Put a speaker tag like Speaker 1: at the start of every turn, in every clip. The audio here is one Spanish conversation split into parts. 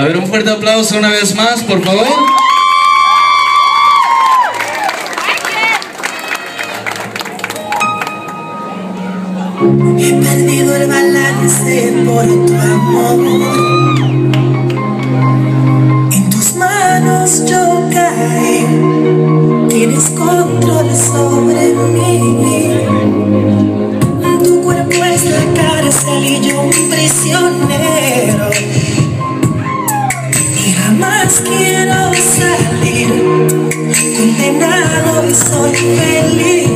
Speaker 1: A ver, un fuerte aplauso una vez más, por favor.
Speaker 2: He perdido el balance por tu amor. En tus manos yo caí. Tienes control sobre mí. Tu cuerpo es la cárcel y yo un prisionero. Y jamás quiero oh, salir. Condenado y soy feliz.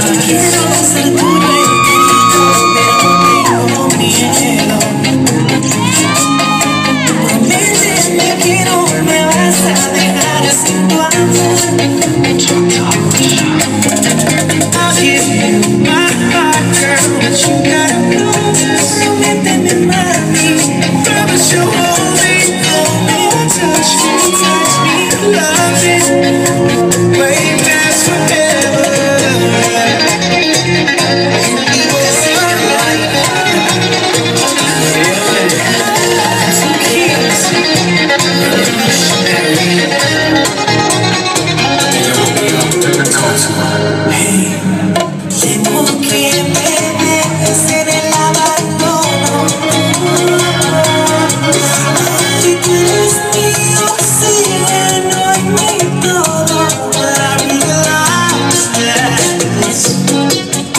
Speaker 2: Quiero ser tu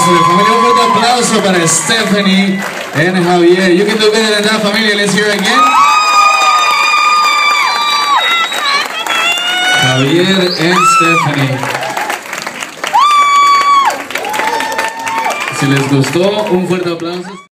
Speaker 1: Familia, un fuerte aplauso para Stephanie and Javier. You can do better than that, familia. Let's hear again. Javier and Stephanie. Si les gustó, un fuerte aplauso.